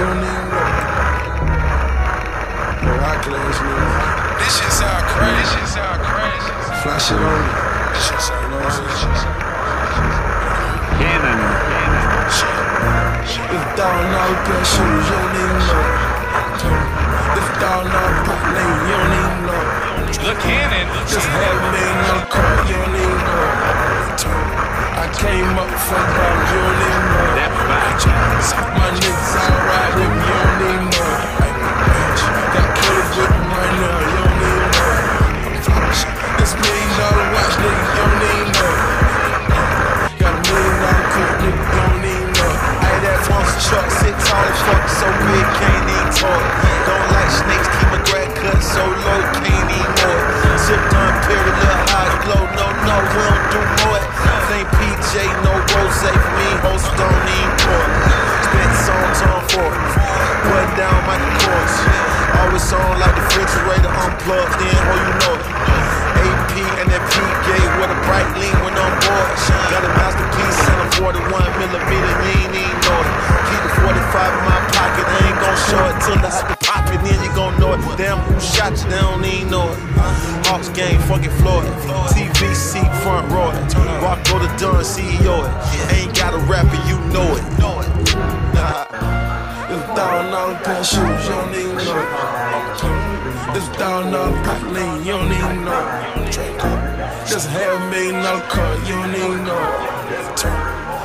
you don't even know. No high class nigga. This shit sound crazy. This shit sound crazy. Fly shit on me. This shit sound crazy. Cannon. If down all pair shoes, you don't even know. If down all pop lane, you don't even know. Look Cannon. Just had me in your car, you don't even know. I came up from Don't like snakes, keep my grad cut so low, can't know it. Sip done, period, little high glow. No, no, we don't do more. Ain't PJ, no rose for me, host don't even pour. Spent songs on for. Put down my chords. Always on like the refrigerator unplugged, then oh you Hawks game, fucking Floyd. TVC front row. Rocko the Don, CEO it. Ain't got a rapper, you know it. Nah. It's down all pair shoes, you don't even know. It's down all pop lane, you don't even know. Just half million dollar car, you don't even know.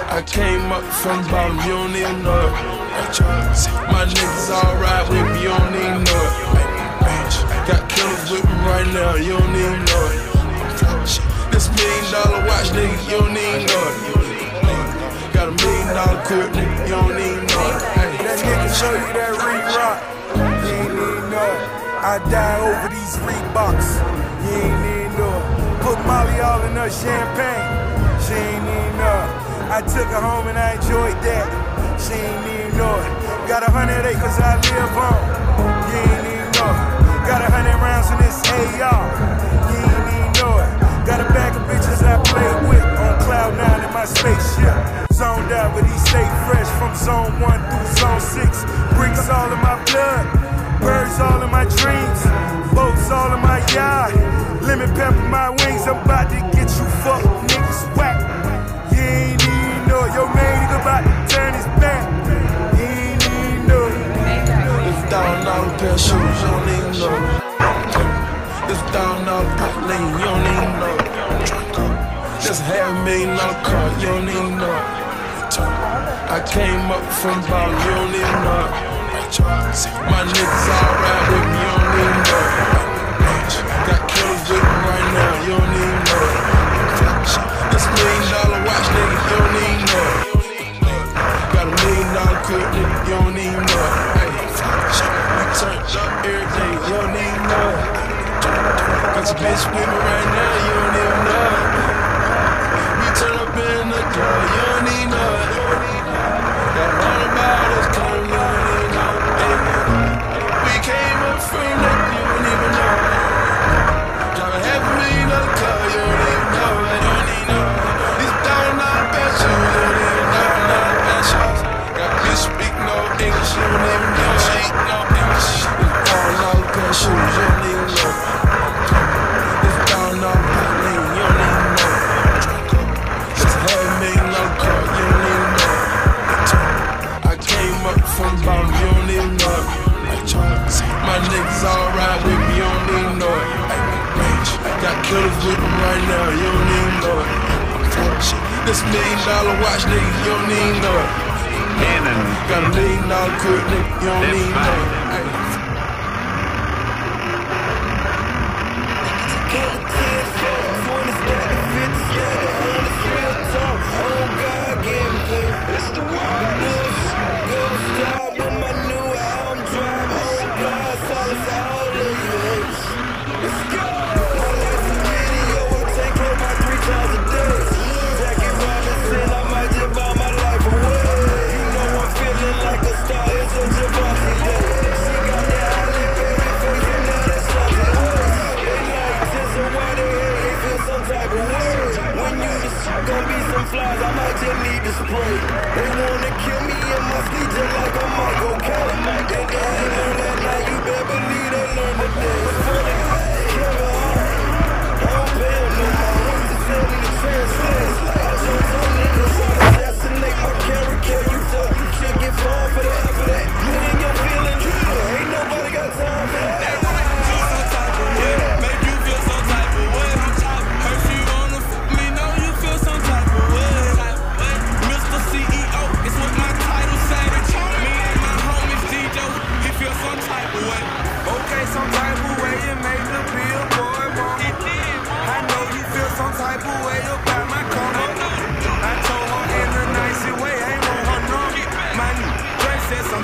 I came up from bottom, you don't even know. My niggas alright with me, you don't even know. Got killers with me right now, you don't even know. it. This million dollar watch, nigga, you don't even know. it. Got a million dollar coupe, nigga, you don't even know. it. That nigga show you that re-rock. You ain't even know it. I die over these Reeboks. You ain't even know it. Put Molly all in her champagne. She ain't even know it. I took her home and I enjoyed that. She ain't even know it. Got a hundred acres I live on. You ain't. Got a hundred rounds in this AR. You ain't even know it. Got a bag of bitches I play with on cloud nine in my spaceship. Zoned out, but he stay fresh from zone one through zone six. Bricks all in my blood, birds all in my dreams, boats all in my yard. Lemon pepper my Down all lane, you don't even know. Just half million dollar car, you don't even know. I came up from bottom, you don't even know. My niggas alright with me, you don't even know. Got bitch with me right now, you don't even know. We turn up in the club, you don't even know. Got a hundred bottles, come, you don't even know. Hey, we came up from you don't even know. Dollar car, you don't even know. Know. These best you don't even know. Shoes. Got bitch speak no English, you don't even know. She ain't no English. Dollar pair of shoes, killers with me right now, you don't even know it. This million dollar watch, nigga, you don't even know it. Got a million dollar coupe, nigga, you don't even know it. flies, I might just need to spray. They wanna kill me in my sleep just like I'm Michael K.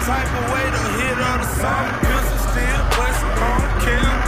type of way to hit her the song. pills and still blessed, don't care.